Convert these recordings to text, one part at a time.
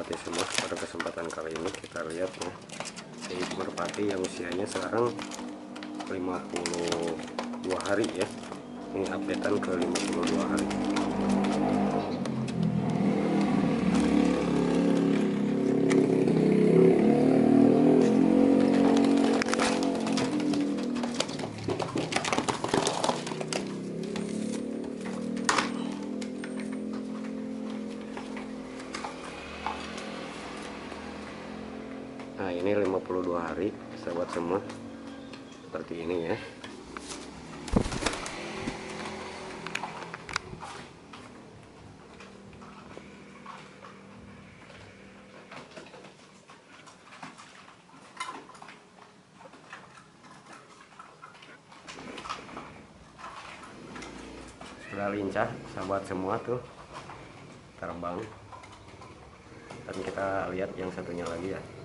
merpati semua pada kesempatan kali ini kita lihat ya. Si merpati yang usianya sekarang 52 hari ya. Ini updatean ke 52 hari Nah ini 52 hari sahabat semua. Seperti ini ya. Sudah lincah sahabat semua tuh. Terbang dan kita lihat yang satunya lagi ya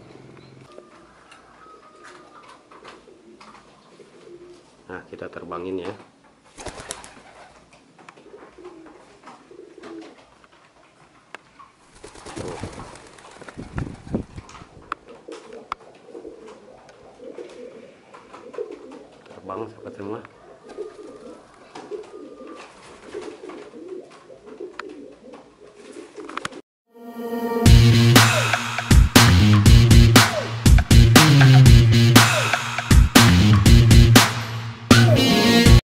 Nah, kita terbangin ya. Terbang sahabat semua.